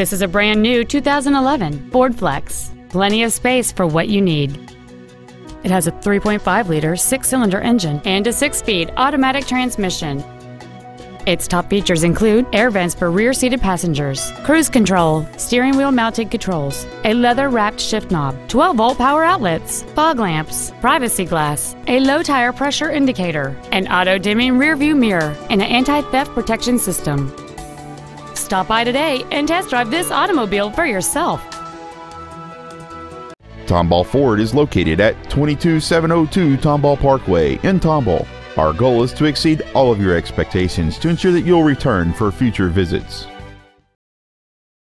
This is a brand new 2011 Ford Flex. Plenty of space for what you need. It has a 3.5 liter six cylinder engine and a six speed automatic transmission. Its top features include air vents for rear seated passengers, cruise control, steering wheel mounted controls, a leather wrapped shift knob, 12 volt power outlets, fog lamps, privacy glass, a low tire pressure indicator, an auto dimming rear view mirror, and an anti theft protection system. Stop by today and test drive this automobile for yourself. Tomball Ford is located at 22702 Tomball Parkway in Tomball. Our goal is to exceed all of your expectations to ensure that you'll return for future visits.